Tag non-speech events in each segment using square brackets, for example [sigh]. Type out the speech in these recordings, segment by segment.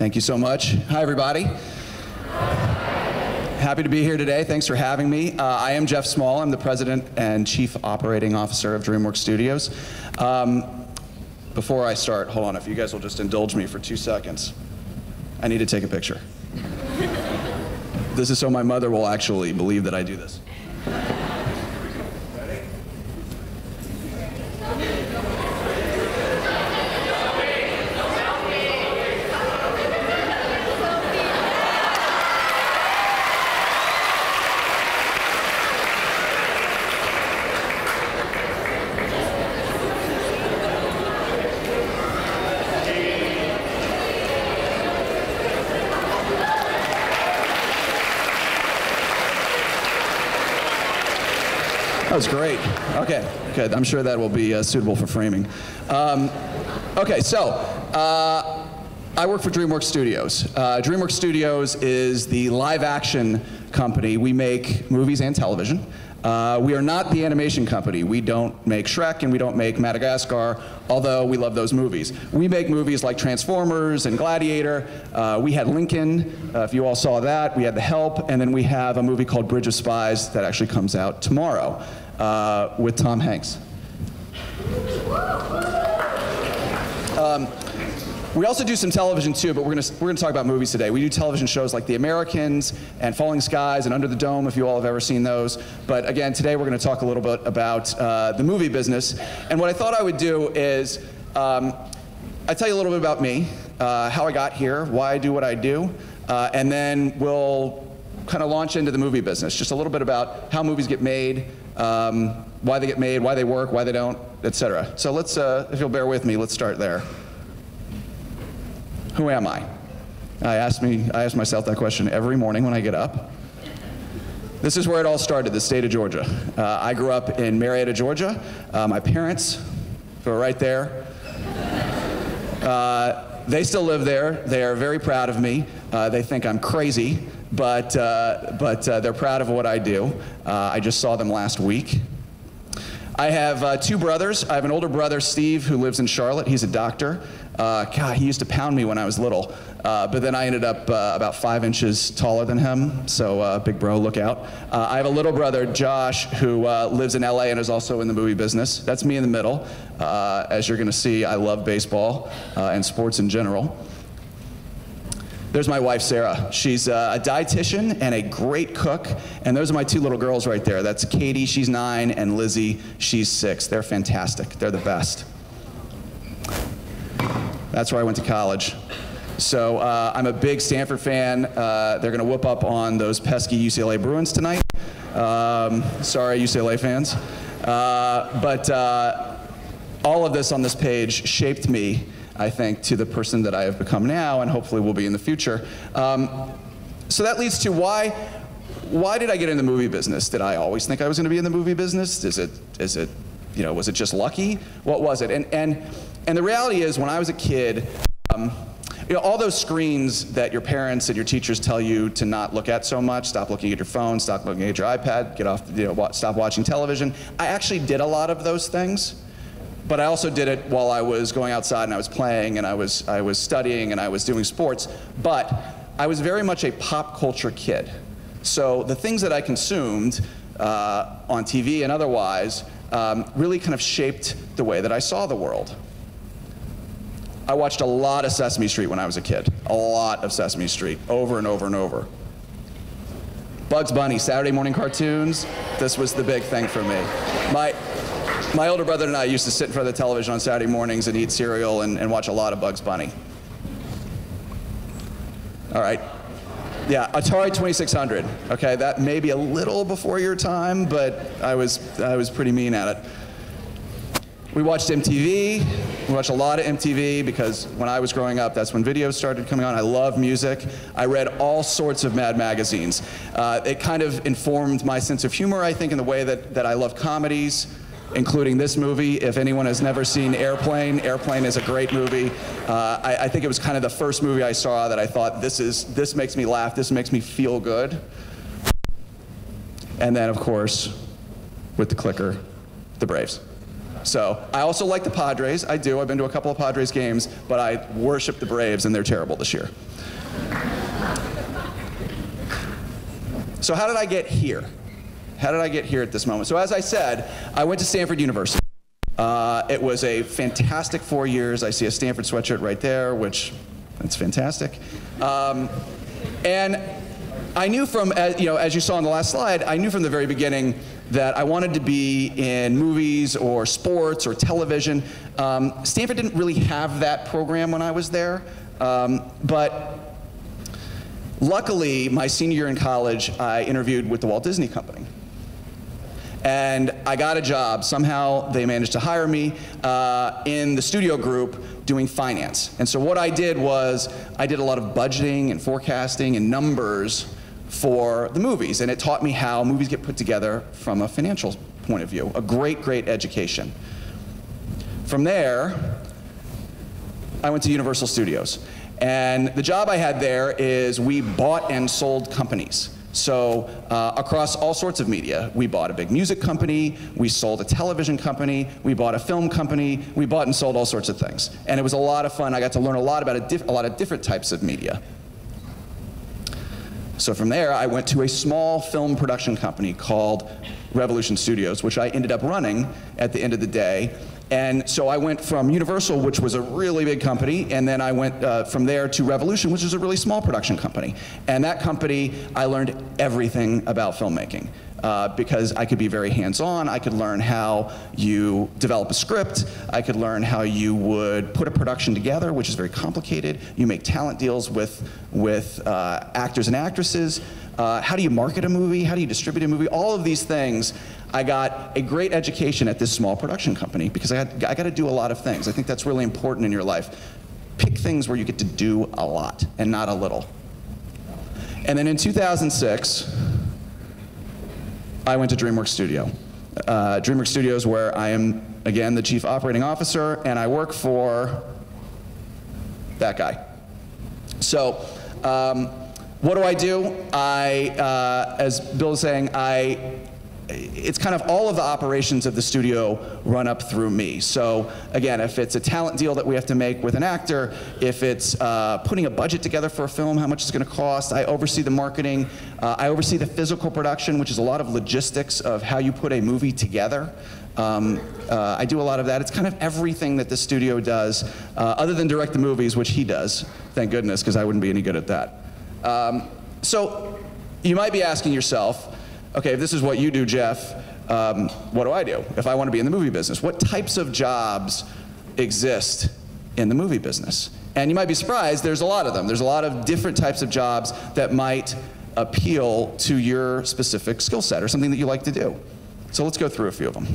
Thank you so much. Hi, everybody. Happy to be here today. Thanks for having me. Uh, I am Jeff Small. I'm the president and chief operating officer of DreamWorks Studios. Um, before I start, hold on, if you guys will just indulge me for two seconds. I need to take a picture. this is so my mother will actually believe that I do this. Was great. Okay, good. I'm sure that will be uh, suitable for framing. Um, okay, so uh, I work for DreamWorks Studios. Uh, DreamWorks Studios is the live action company. We make movies and television. Uh, we are not the animation company. We don't make Shrek and we don't make Madagascar, although we love those movies. We make movies like Transformers and Gladiator. Uh, we had Lincoln, uh, if you all saw that. We had The Help, and then we have a movie called Bridge of Spies that actually comes out tomorrow uh, with Tom Hanks. Um, we also do some television too, but we're going we're gonna talk about movies today. We do television shows like The Americans and Falling Skies and Under the Dome, if you all have ever seen those. But again, today we're going to talk a little bit about uh, the movie business. And what I thought I would do is um, I tell you a little bit about me, uh, how I got here, why I do what I do, uh, and then we'll kind of launch into the movie business. Just a little bit about how movies get made, um, why they get made, why they work, why they don't, etc. So let's, uh, if you'll bear with me, let's start there. Who am I? I ask, me, I ask myself that question every morning when I get up. This is where it all started, the state of Georgia. Uh, I grew up in Marietta, Georgia. Uh, my parents, who are right there, uh, they still live there. They are very proud of me. Uh, they think I'm crazy, but, uh, but uh, they're proud of what I do. I just saw them last week. I have two brothers. I have an older brother, Steve, who lives in Charlotte. He's a doctor. Uh, God, he used to pound me when I was little. Uh, but then I ended up uh, about five inches taller than him. So, uh, big bro, look out. Uh, I have a little brother, Josh, who uh, lives in LA and is also in the movie business. That's me in the middle. as you're going to see, I love baseball and sports in general. There's my wife, Sarah. She's a dietitian and a great cook. And those are my two little girls right there. That's Katie, she's nine, and Lizzie, she's six. They're fantastic. They're the best. That's where I went to college. So uh, I'm a big Stanford fan. Uh, they're going to whoop up on those pesky UCLA Bruins tonight. Um, sorry, UCLA fans. Uh, but uh, all of this on this page shaped me, I think, to the person that I have become now and hopefully will be in the future. Um, so that leads to why, why did I get in the movie business? Did I always think I was going to be in the movie business? Is it, is it, you know, was it just lucky? What was it? And, and and the reality is, when I was a kid, um, you know, all those screens that your parents and your teachers tell you to not look at so much, stop looking at your phone, stop looking at your iPad, get off, you know, stop watching television. I actually did a lot of those things, but I also did it while I was going outside and I was playing and I was, I was studying and I was doing sports. But I was very much a pop culture kid. So the things that I consumed uh, on TV and otherwise um, really kind of shaped the way that I saw the world. I watched a lot of Sesame Street when I was a kid. A lot of Sesame Street, over and over and over. Bugs Bunny, Saturday morning cartoons, this was the big thing for me. My, my older brother and I used to sit in front of the television on Saturday mornings and eat cereal and, and watch a lot of Bugs Bunny. All right. Yeah, Atari 2600. Okay, that may be a little before your time, but I was, I was pretty mean at it. We watched MTV. We watched a lot of MTV because when I was growing up, that's when videos started coming on. I love music. I read all sorts of Mad magazines. Uh, it kind of informed my sense of humor, I think, in the way that, that I love comedies, including this movie. If anyone has never seen Airplane, Airplane is a great movie. Uh, I, I think it was kind of the first movie I saw that I thought, this, is, this makes me laugh, this makes me feel good. And then, of course, with the clicker, the Braves. So I also like the Padres. I do. I've been to a couple of Padres games, but I worship the Braves, and they're terrible this year. So how did I get here? How did I get here at this moment? So as I said, I went to Stanford University. Uh, it was a fantastic four years. I see a Stanford sweatshirt right there, which that's fantastic. Um, and I knew from, you know, as you saw on the last slide, I knew from the very beginning that I wanted to be in movies or sports or television. Um, Stanford didn't really have that program when I was there, um, but luckily, my senior year in college, I interviewed with the Walt Disney Company. And I got a job. Somehow they managed to hire me uh, in the studio group doing finance. And so what I did was I did a lot of budgeting and forecasting and numbers for the movies, and it taught me how movies get put together from a financial point of view. A great, great education. From there, I went to Universal Studios. And the job I had there is we bought and sold companies. So uh, across all sorts of media, we bought a big music company, we sold a television company, we bought a film company, we bought and sold all sorts of things. And it was a lot of fun. I got to learn a lot about a, a lot of different types of media. So from there, I went to a small film production company called Revolution Studios, which I ended up running at the end of the day. And so I went from Universal, which was a really big company, and then I went uh, from there to Revolution, which is a really small production company. And that company, I learned everything about filmmaking uh, because I could be very hands-on. I could learn how you develop a script. I could learn how you would put a production together, which is very complicated. You make talent deals with, with uh, actors and actresses. Uh, how do you market a movie? How do you distribute a movie? All of these things. I got a great education at this small production company because I, had, I got to do a lot of things. I think that's really important in your life. Pick things where you get to do a lot and not a little. And then in 2006, I went to DreamWorks Studio. Uh, DreamWorks Studios, where I am, again, the chief operating officer, and I work for that guy. So, um, what do I do? I, uh, as Bill is saying, I it's kind of all of the operations of the studio run up through me. So again, if it's a talent deal that we have to make with an actor, if it's uh, putting a budget together for a film, how much it's going to cost, I oversee the marketing. Uh, I oversee the physical production, which is a lot of logistics of how you put a movie together. Um, uh, I do a lot of that. It's kind of everything that the studio does, uh, other than direct the movies, which he does. Thank goodness, because I wouldn't be any good at that. Um, so you might be asking yourself, okay, if this is what you do, Jeff, um, what do I do if I want to be in the movie business? What types of jobs exist in the movie business? And you might be surprised, there's a lot of them. There's a lot of different types of jobs that might appeal to your specific skill set or something that you like to do. So let's go through a few of them.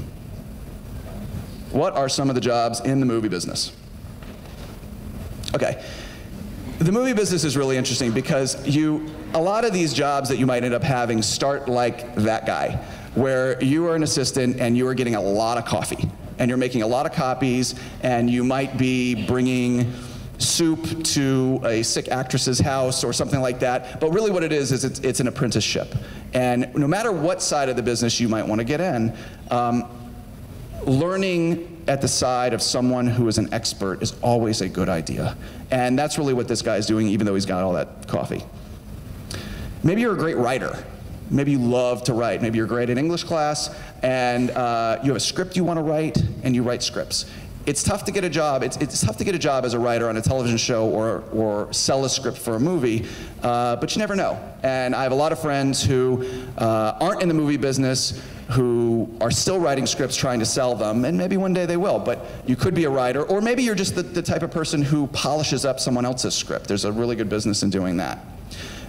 What are some of the jobs in the movie business? Okay. The movie business is really interesting because you a lot of these jobs that you might end up having start like that guy, where you are an assistant and you are getting a lot of coffee and you're making a lot of copies and you might be bringing soup to a sick actress's house or something like that. But really what it is, is it's, it's an apprenticeship. And no matter what side of the business you might want to get in, um, learning at the side of someone who is an expert is always a good idea. And that's really what this guy is doing, even though he's got all that coffee. Maybe you're a great writer. Maybe you love to write. Maybe you're great in English class and uh, you have a script you want to write and you write scripts. It's tough to get a job. It's, it's tough to get a job as a writer on a television show or, or sell a script for a movie, uh, but you never know. And I have a lot of friends who uh, aren't in the movie business who are still writing scripts trying to sell them, and maybe one day they will, but you could be a writer, or maybe you're just the, the type of person who polishes up someone else's script. There's a really good business in doing that.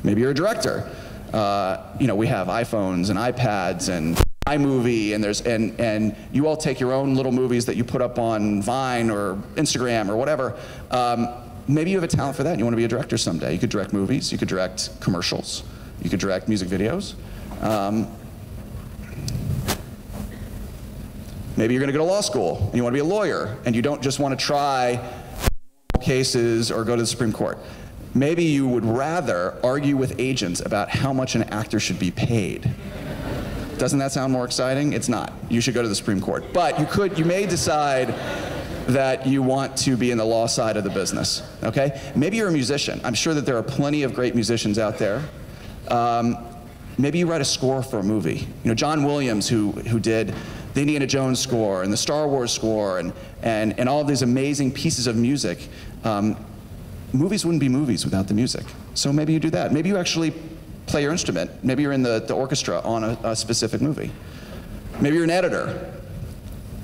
Maybe you're a director. Uh, you know, we have iPhones and iPads and iMovie, and there's and and you all take your own little movies that you put up on Vine or Instagram or whatever. Um, maybe you have a talent for that. And you want to be a director someday. You could direct movies. You could direct commercials. You could direct music videos. Um, maybe you're going to go to law school and you want to be a lawyer, and you don't just want to try cases or go to the Supreme Court. Maybe you would rather argue with agents about how much an actor should be paid. Doesn't that sound more exciting? It's not. You should go to the Supreme Court. But you could, you may decide that you want to be in the law side of the business, okay? Maybe you're a musician. I'm sure that there are plenty of great musicians out there. Um, maybe you write a score for a movie. You know, John Williams, who, who did the Indiana Jones score and the Star Wars score and, and, and all these amazing pieces of music, um, movies wouldn't be movies without the music. So maybe you do that. Maybe you actually play your instrument. Maybe you're in the, the orchestra on a, a specific movie. Maybe you're an editor.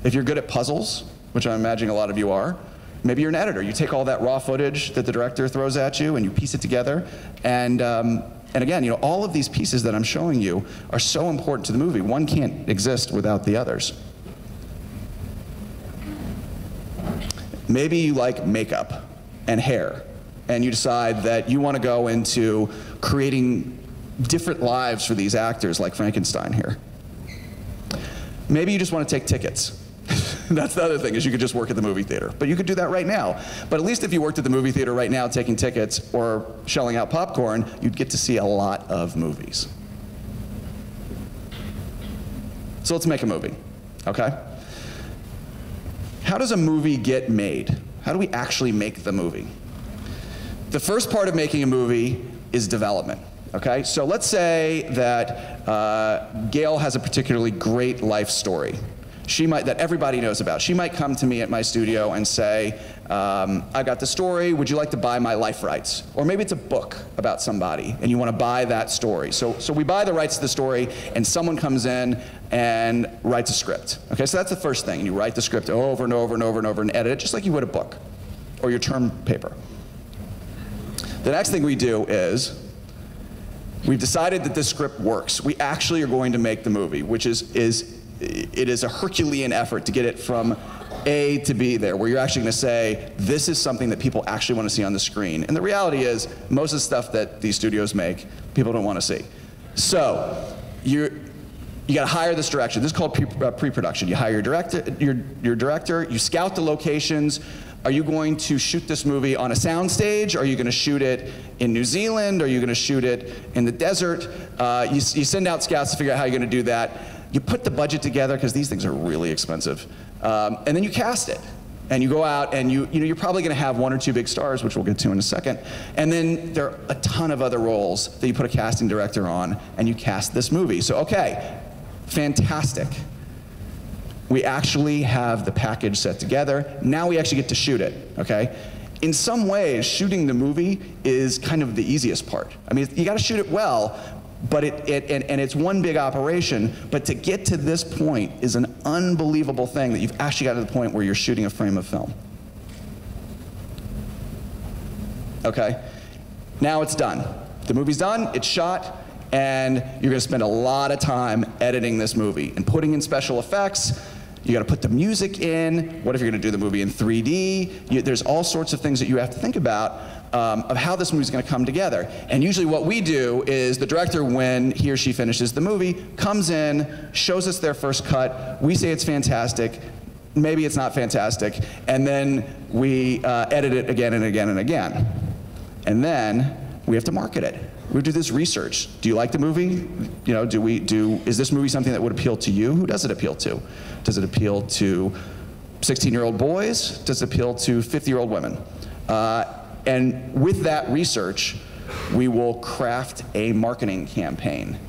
If you're good at puzzles, which I'm imagining a lot of you are, maybe you're an editor. You take all that raw footage that the director throws at you and you piece it together. And, um, and again, you know, all of these pieces that I'm showing you are so important to the movie. One can't exist without the others. Maybe you like makeup and hair, and you decide that you want to go into creating different lives for these actors like Frankenstein here. Maybe you just want to take tickets. [laughs] That's the other thing, is you could just work at the movie theater. But you could do that right now. But at least if you worked at the movie theater right now taking tickets or shelling out popcorn, you'd get to see a lot of movies. So let's make a movie, okay? How does a movie get made? How do we actually make the movie? The first part of making a movie is development. Okay, so let's say that uh, Gail has a particularly great life story. She might that everybody knows about. She might come to me at my studio and say, um, "I got the story. Would you like to buy my life rights?" Or maybe it's a book about somebody, and you want to buy that story. So, so we buy the rights to the story, and someone comes in and writes a script. Okay, so that's the first thing. You write the script over and over and over and over and edit it just like you would a book or your term paper. The next thing we do is We've decided that this script works. We actually are going to make the movie, which is, is it is a Herculean effort to get it from A to B there, where you're actually going to say, this is something that people actually want to see on the screen. And the reality is, most of the stuff that these studios make, people don't want to see. So, you're, you got to hire this director. This is called uh, pre-production. You hire your director, your, your director, you scout the locations, are you going to shoot this movie on a soundstage? Are you going to shoot it in New Zealand? Are you going to shoot it in the desert? Uh, you, you, send out scouts to figure out how you're going to do that. You put the budget together because these things are really expensive, um, and then you cast it. And you go out and you, you know, you're probably going to have one or two big stars, which we'll get to in a second. And then there are a ton of other roles that you put a casting director on, and you cast this movie. So, okay, fantastic we actually have the package set together. Now we actually get to shoot it, okay? In some ways, shooting the movie is kind of the easiest part. I mean, you gotta shoot it well, but it, it and, and it's one big operation, but to get to this point is an unbelievable thing that you've actually got to the point where you're shooting a frame of film. Okay? Now it's done. The movie's done, it's shot, and you're gonna spend a lot of time editing this movie and putting in special effects, you got to put the music in. What if you're going to do the movie in 3D? You, there's all sorts of things that you have to think about um, of how this movie's going to come together. And usually, what we do is the director, when he or she finishes the movie, comes in, shows us their first cut. We say it's fantastic. Maybe it's not fantastic. And then we uh, edit it again and again and again. And then we have to market it we do this research. Do you like the movie? You know, do we do? Is this movie something that would appeal to you? Who does it appeal to? Does it appeal to 16-year-old boys? Does it appeal to 50-year-old women? Uh, and with that research, we will craft a marketing campaign.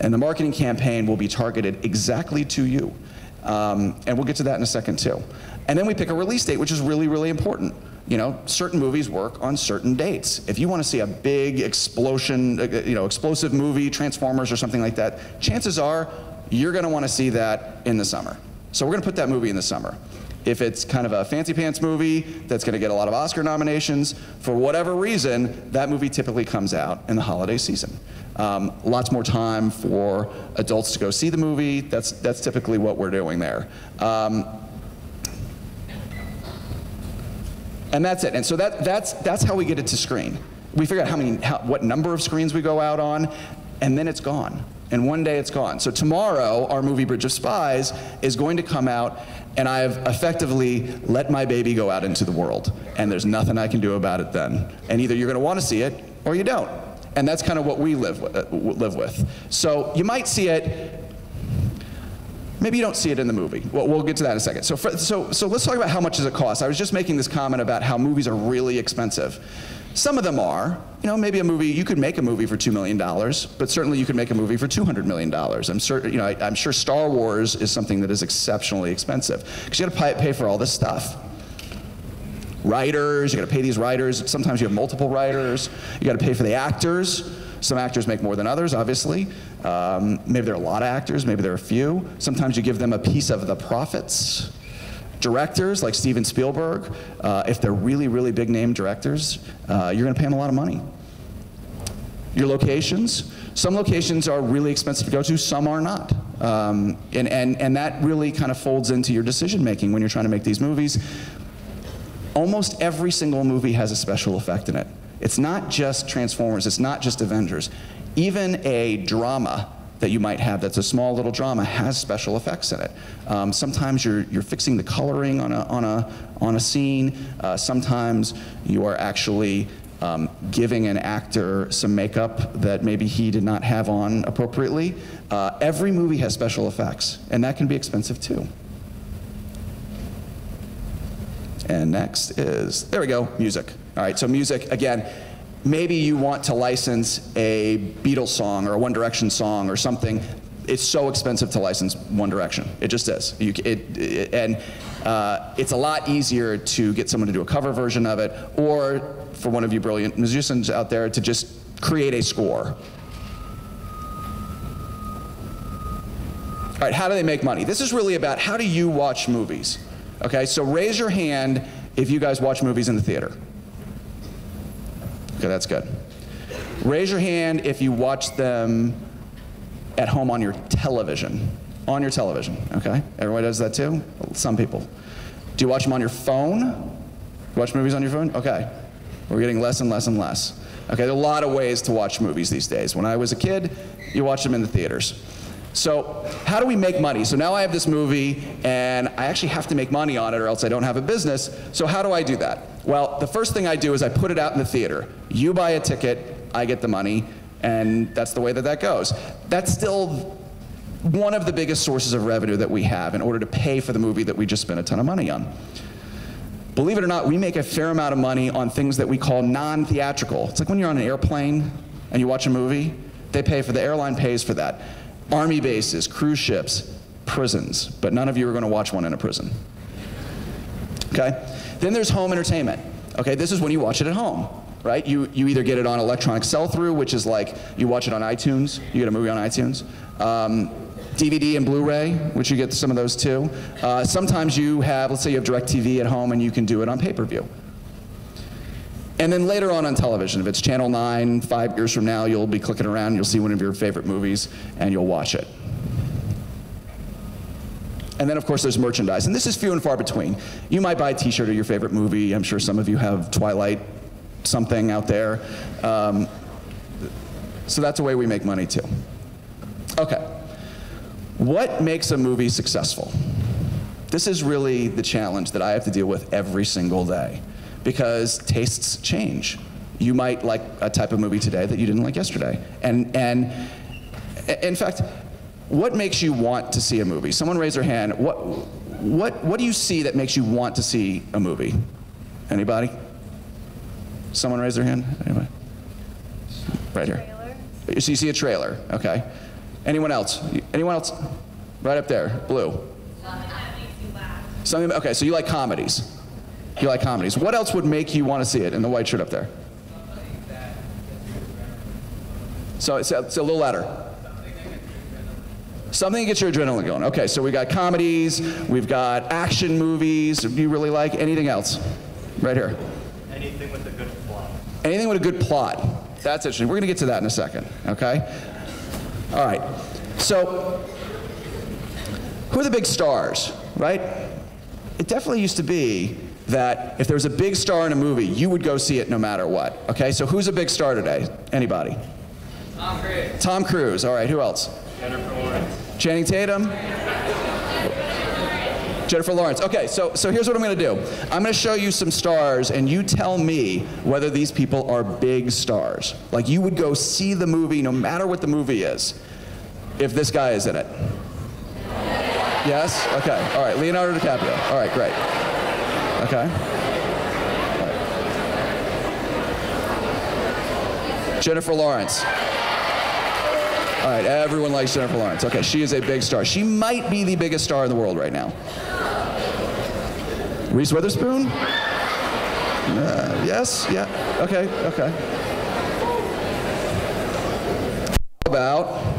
And the marketing campaign will be targeted exactly to you. Um, and we'll get to that in a second too. And then we pick a release date, which is really, really important you know, certain movies work on certain dates. If you want to see a big explosion, uh, uh, you know, explosive movie, Transformers or something like that, chances are you're going to want to see that in the summer. So we're going to put that movie in the summer. If it's kind of a fancy pants movie that's going to get a lot of Oscar nominations, for whatever reason, that movie typically comes out in the holiday season. Um, lots more time for adults to go see the movie. That's, that's typically what we're doing there. Um, And that's it. And so that, that's, that's how we get it to screen. We figure out how many, how, what number of screens we go out on, and then it's gone. And one day it's gone. So tomorrow, our movie Bridge of Spies is going to come out, and I've effectively let my baby go out into the world. And there's nothing I can do about it then. And either you're going to want to see it, or you don't. And that's kind of what we live with, uh, live with. So you might see it Maybe you don't see it in the movie. Well, we'll get to that in a second. So, for, so, so let's talk about how much does it cost. I was just making this comment about how movies are really expensive. Some of them are. You know, maybe a movie, you could make a movie for $2 million, but certainly you could make a movie for $200 million. I'm, certain, you know, I, am sure Star Wars is something that is exceptionally expensive because you got to pay, pay for all this stuff. Writers, you got to pay these writers. Sometimes you have multiple writers. You got to pay for the actors. Some actors make more than others, obviously. Um, maybe there are a lot of actors, maybe there are a few. Sometimes you give them a piece of the profits. Directors like Steven Spielberg, uh, if they're really, really big name directors, uh, you're going to pay them a lot of money. Your locations, some locations are really expensive to go to, some are not. Um, and, and, and that really kind of folds into your decision making when you're trying to make these movies. Almost every single movie has a special effect in it. It's not just Transformers, it's not just Avengers. Even a drama that you might have that's a small little drama has special effects in it. Um, sometimes you're, you're fixing the coloring on a, on a, on a scene. Uh, sometimes you are actually um, giving an actor some makeup that maybe he did not have on appropriately. Uh, every movie has special effects, and that can be expensive too. And next is, there we go, music. All right, so music, again, maybe you want to license a Beatles song or a One Direction song or something. It's so expensive to license One Direction. It just is. You, it, it, and uh, it's a lot easier to get someone to do a cover version of it, or for one of you brilliant musicians out there to just create a score. All right, how do they make money? This is really about how do you watch movies? Okay, so raise your hand if you guys watch movies in the theater. Okay, that's good. Raise your hand if you watch them at home on your television. On your television, okay? Everybody does that too? Some people. Do you watch them on your phone? Watch movies on your phone? Okay. We're getting less and less and less. Okay, there are a lot of ways to watch movies these days. When I was a kid, you watched them in the theaters. So, how do we make money? So now I have this movie, and I actually have to make money on it, or else I don't have a business. So, how do I do that? Well, the first thing I do is I put it out in the theater. You buy a ticket, I get the money, and that's the way that that goes. That's still one of the biggest sources of revenue that we have in order to pay for the movie that we just spent a ton of money on. Believe it or not, we make a fair amount of money on things that we call non theatrical. It's like when you're on an airplane and you watch a movie, they pay for the airline pays for that army bases, cruise ships, prisons, but none of you are going to watch one in a prison. Okay? Then there's home entertainment. Okay, this is when you watch it at home, right? You, you either get it on electronic sell through, which is like you watch it on iTunes, you get a movie on iTunes. Um, DVD and Blu-ray, which you get some of those too. Uh, sometimes you have, let's say you have DirecTV at home and you can do it on pay-per-view. And then later on on television, if it's Channel 9, five years from now, you'll be clicking around, you'll see one of your favorite movies, and you'll watch it. And then, of course, there's merchandise. And this is few and far between. You might buy a t shirt of your favorite movie. I'm sure some of you have Twilight something out there. Um, so that's a way we make money, too. Okay. What makes a movie successful? This is really the challenge that I have to deal with every single day because tastes change. You might like a type of movie today that you didn't like yesterday. And, and in fact, what makes you want to see a movie? Someone raise their hand. What, what, what do you see that makes you want to see a movie? Anybody? Someone raise their hand? Anybody? Right here. So you see a trailer, okay. Anyone else? Anyone else? Right up there, blue. Something that makes you laugh. Something, okay, so you like comedies. You like comedies. What else would make you want to see it in the white shirt up there? So it's a, it's a little louder. Something that gets your adrenaline going. Okay, so we got comedies, we've got action movies. Do you really like anything else? Right here. Anything with a good plot. Anything with a good plot. That's interesting. We're going to get to that in a second, okay? All right. So, who are the big stars, right? It definitely used to be that if there was a big star in a movie, you would go see it no matter what. Okay, so who's a big star today? Anybody? Tom Cruise. Tom Cruise. All right, who else? Jennifer Lawrence. Channing Tatum? Jennifer Lawrence. Okay, so, so here's what I'm going to do. I'm going to show you some stars, and you tell me whether these people are big stars. Like you would go see the movie no matter what the movie is, if this guy is in it. Yes? Okay. All right. Leonardo DiCaprio. All right, great. Okay. Jennifer Lawrence. All right, everyone likes Jennifer Lawrence. Okay, she is a big star. She might be the biggest star in the world right now. Reese Witherspoon? Uh, yes? Yeah. Okay, okay. How about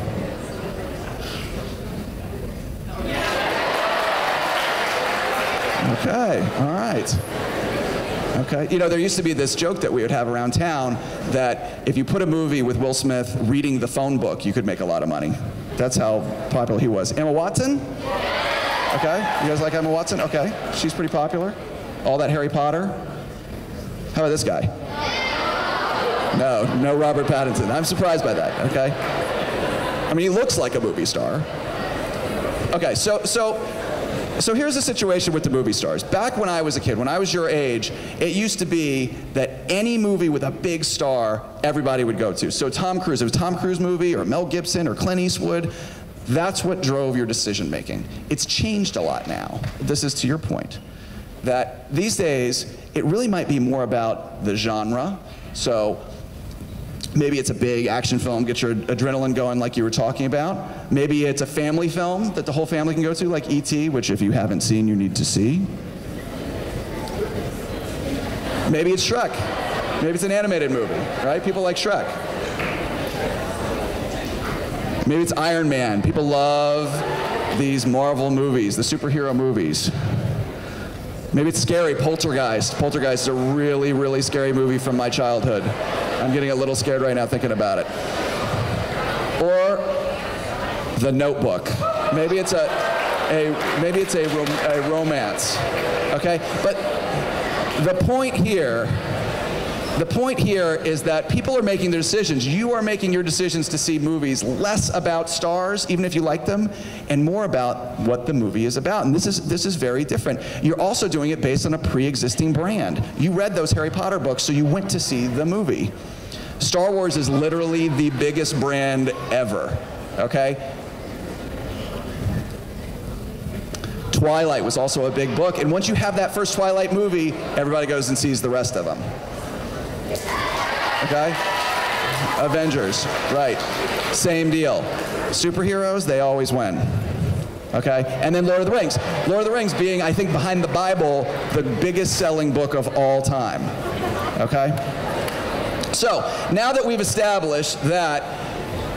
Okay, all right. Okay. You know, there used to be this joke that we would have around town that if you put a movie with Will Smith reading the phone book, you could make a lot of money. That's how popular he was. Emma Watson? Okay. You guys like Emma Watson? Okay. She's pretty popular. All that Harry Potter? How about this guy? No, no Robert Pattinson. I'm surprised by that, okay? I mean, he looks like a movie star. Okay, so so so here's the situation with the movie stars. Back when I was a kid, when I was your age, it used to be that any movie with a big star, everybody would go to. So Tom Cruise, it was a Tom Cruise movie, or Mel Gibson, or Clint Eastwood. That's what drove your decision making. It's changed a lot now. This is to your point. That these days, it really might be more about the genre. So Maybe it's a big action film, get your adrenaline going like you were talking about. Maybe it's a family film that the whole family can go to, like E.T., which if you haven't seen, you need to see. Maybe it's Shrek. Maybe it's an animated movie, right? People like Shrek. Maybe it's Iron Man. People love these Marvel movies, the superhero movies. Maybe it's scary, Poltergeist. Poltergeist is a really, really scary movie from my childhood. I'm getting a little scared right now thinking about it. Or The Notebook. Maybe it's a, a maybe it's a, rom- a romance. Okay? But the point here the point here is that people are making their decisions. You are making your decisions to see movies less about stars, even if you like them, and more about what the movie is about. And this is this is very different. You're also doing it based on a pre-existing brand. You read those Harry Potter books, so you went to see the movie. Star Wars is literally the biggest brand ever. Okay? Twilight was also a big book, and once you have that first Twilight movie, everybody goes and sees the rest of them. Okay? Avengers, right. Same deal. Superheroes, they always win. Okay? And then Lord of the Rings. Lord of the Rings being, I think, behind the Bible, the biggest selling book of all time. Okay? So, now that we've established that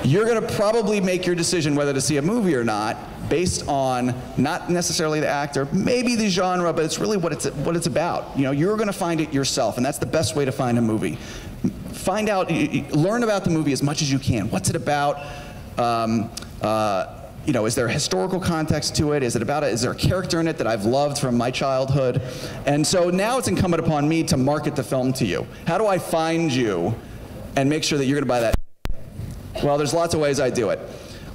you're going to probably make your decision whether to see a movie or not based on not necessarily the actor, maybe the genre, but it's really what it's what it's about. You know, you're going to find it yourself, and that's the best way to find a movie. Find out, learn about the movie as much as you can. What's it about? Um, uh, you know, is there a historical context to it? Is it about it? Is there a character in it that I've loved from my childhood? And so now it's incumbent upon me to market the film to you. How do I find you and make sure that you're going to buy that? Well, there's lots of ways I do it.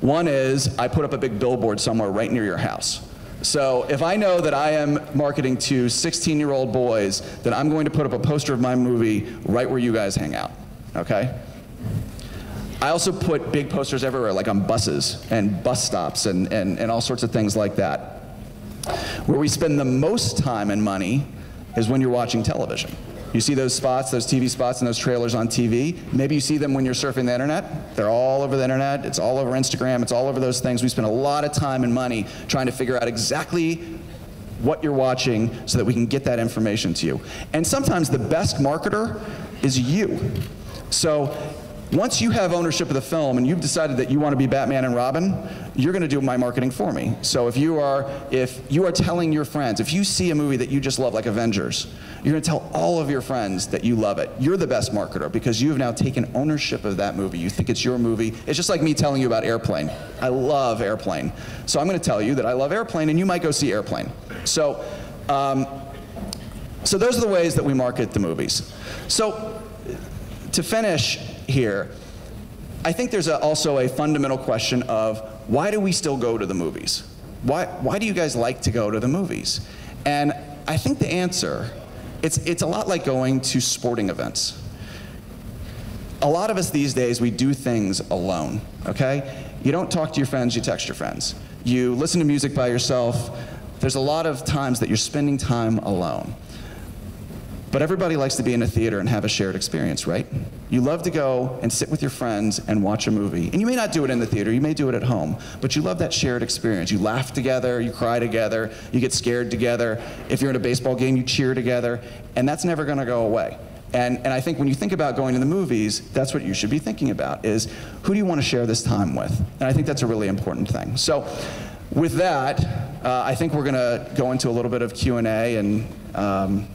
One is I put up a big billboard somewhere right near your house. So if I know that I am marketing to 16 year old boys, then I'm going to put up a poster of my movie right where you guys hang out. Okay? I also put big posters everywhere, like on buses and bus stops and, and, and all sorts of things like that. Where we spend the most time and money is when you're watching television. You see those spots, those TV spots and those trailers on TV. Maybe you see them when you're surfing the internet. They're all over the internet. It's all over Instagram. It's all over those things. We spend a lot of time and money trying to figure out exactly what you're watching so that we can get that information to you. And sometimes the best marketer is you. So once you have ownership of the film and you've decided that you want to be Batman and Robin, you're going to do my marketing for me. So if you are if you are telling your friends, if you see a movie that you just love like Avengers, you're going to tell all of your friends that you love it. You're the best marketer because you have now taken ownership of that movie. You think it's your movie. It's just like me telling you about Airplane. I love Airplane. So I'm going to tell you that I love Airplane and you might go see Airplane. So um, so those are the ways that we market the movies. So to finish here, I think there's a, also a fundamental question of why do we still go to the movies? Why, why do you guys like to go to the movies? And I think the answer, it's, it's a lot like going to sporting events. a lot of us these days, we do things alone, okay? You don't talk to your friends, you text your friends. You listen to music by yourself. There's a lot of times that you're spending time alone. But everybody likes to be in a theater and have a shared experience, right? You love to go and sit with your friends and watch a movie. And you may not do it in the theater, you may do it at home, but you love that shared experience. You laugh together, you cry together, you get scared together. If you're in a baseball game, you cheer together, and that's never gonna go away. And, and I think when you think about going to the movies, that's what you should be thinking about is who do you want to share this time with? And I think that's a really important thing. So with that, uh, I think we're going to go into a little bit of Q&A and um,